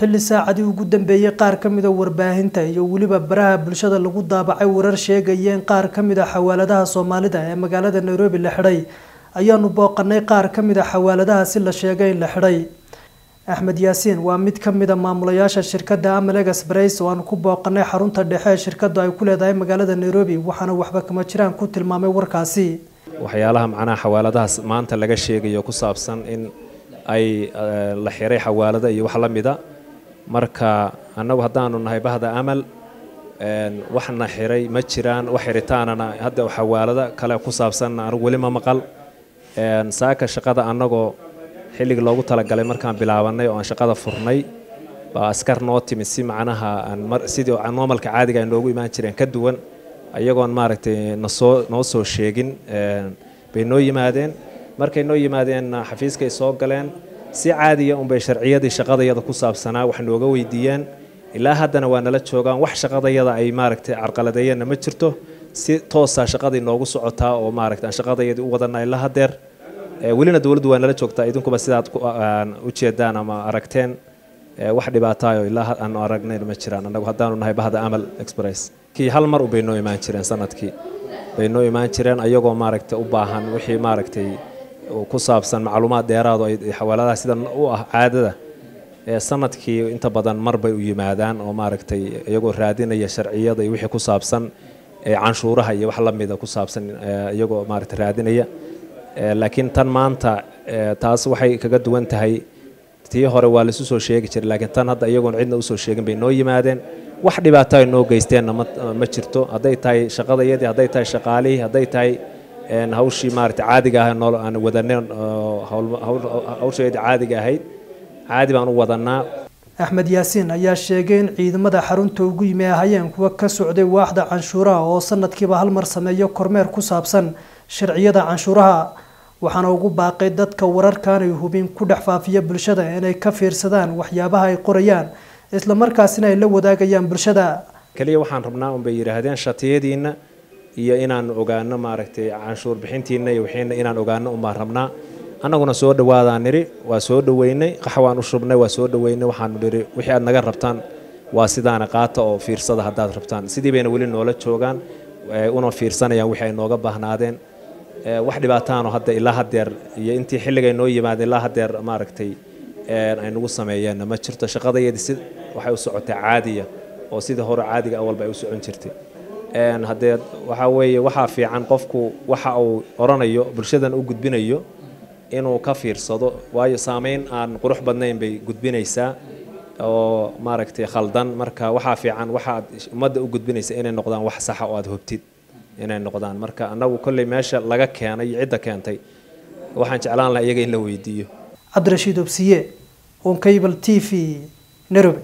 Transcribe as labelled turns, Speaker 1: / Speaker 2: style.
Speaker 1: xilli saacadii ugu dambeeyey qaar ka mida warbaahinta iyo weliba baraha bulshada lagu daabacay warar sheegaya in qaar ka mid a xawaaladaha soomaalida ee magaalada nairobi la xidhay. Ayaanu booqanay qaar ka mid a xawaaladaha si la sheegay in la xidhay. Axmed yaasiin waa mid ka mid a maamulayaasha shirkadda amal express oo aan ku booqanay xarunta dhexe ee shirkadu ay ku leedahay magaalada nairobi waxaana waxba kama jiraan ku tilmaamay warkaasi.
Speaker 2: Waxyaalaha macnaha xawaaladahaas maanta laga sheegayo ku saabsan in ay la xiray xawaalada iyo wax la mida marka annagu haddaanu nahay bahda amal waxna xiray ma jiraan wax xiritaanana hadda xawaalada kale ku saabsanna anigu weli ma maqal. Saaka shaqada annagoo xilligii loogu talagalay markaan bilaabanay oo aan shaqada furnay baa askar noo timid si macnaha sidii noomalka caadiga ay noogu imaan jireen ka duwan ayagoon maaragtay nasoo noo soo sheegin bay noo yimaadeen. Markay noo yimaadeenna xafiiskay soo galeen si caadiya unbay sharciyadii shaqadayada ku saabsanaa wax nooga weydiiyeen ilaa haddana waa nala joogaan wax shaqadayada ay maaragtay carqaladeeyeenna ma jirto. Si toosaa shaqadii noogu socotaa oo maaragtay aan shaqadayadii u wadana ilaa haddeer welina dowladdu waa nala joogtaa idinkuba sidaad u jeedaan ama aragteen wax dhibaataayo ilaa aanu aragnayn ma jiraan. Annagu haddaanu nahay bahda amal express. Kii hal mar ubay noo imaan jireen sannadkii. Bay noo imaan jireen ayagoo maaragtay u baahan wixii maaragtay ku saabsan macluumaad dheeraado ay sida u ah caadada sannadkii inta badan mar bay u yimaadaan oo maaragtay iyagoo raadinaya sharciyada iyo wixii ku saabsan canshuuraha iyo wax la ku saabsan iyagoo maaragtay raadinaya. Laakiin tan maanta taas waxay kaga duwan tahay. Tii hore waa laisu soo sheegi jiray laakiin tan hadda iyagoon cidna u soo sheegin bay noo yimaadeen. Wax dhibaato ay noo geysteenna ma jirto. Hadday tahay shaqadayadii hadday tahay shaqaalihii hadday tahay hawshii maaragtay caadiga ah aan wadaneen hawsheedii caadiga ahayd caadi baan u wadanaa
Speaker 1: axmed yaasiin ayaa sheegay in ciidamada xarunta ugu yimi ahayeen kuwa ka socday waaxda canshuuraha oo sanadkiiba hal mar sameeyo kormeer ku saabsan sharciyada canshuuraha. Waxaana ugu baaqay dadka wararkaanay hubin ku dhex faafiya bulshada inay ka fiirsadaan waxyaabaha ay qorayaan islamarkaasina ay la wadaagayaan bulshada.
Speaker 2: Keliya waxaan rabnaa unbay yidhaahdeen shatiyadiinna iyo inaan ogaano maaragtay canshuur bixintiina iyo wixiina inaan ogaano unbaan rabnaa annaguna soo dhawaadaan nidhi waa soo dhoweynay qaxwaan u shubnay waa soo dhoweynay waxaanu nidhi wixii aad naga rabtaan waa sidaana qaata oo fiirsada haddaad rabtaan. Sidii bayna weli noola joogaan una fiirsanayaan wixii ay nooga baahnaadeen. Wax dhibaataano hadda ilaa haddeer iyo intii xilligay noo yimaadeen ilaa haddeer maaragtay ay nagu sameeyeenna ma jirto shaqadayadii si waxay u socotay caadiya oo sidii hore caadiga awalba ay u socon jirtay haddee waxaa weeye waxaa fiican qofku waxa uu oranayo bulshadan u gudbinayo inuu ka fiirsado. Waayo saameyn aan qurux badnayn bay gudbinaysaa. Oo maaragtay khaldan marka waxaa fiican waxaad ummadda u gudbinaysa inay noqdaan wax saxa oo aad hubtid inay noqdaan. Marka annagu kolley meesha laga keenay cidda keentay waxaan jeclaan lahaa iyaga in la weydiiyo.
Speaker 1: Cabdirashiid obsiye cable t v nairobi